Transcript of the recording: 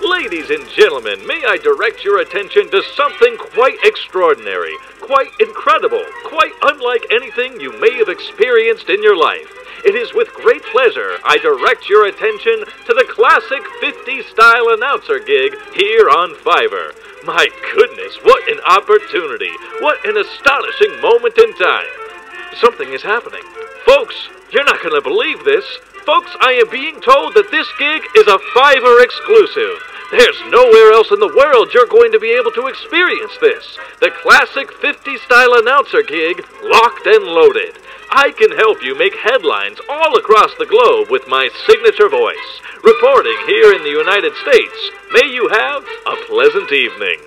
Ladies and gentlemen, may I direct your attention to something quite extraordinary, quite incredible, quite unlike anything you may have experienced in your life. It is with great pleasure I direct your attention to the classic 50 style announcer gig here on Fiverr. My goodness, what an opportunity! What an astonishing moment in time! Something is happening. Folks, you're not going to believe this. Folks, I am being told that this gig is a Fiverr exclusive. There's nowhere else in the world you're going to be able to experience this. The classic 50 style announcer gig, locked and loaded. I can help you make headlines all across the globe with my signature voice. Reporting here in the United States, may you have a pleasant evening.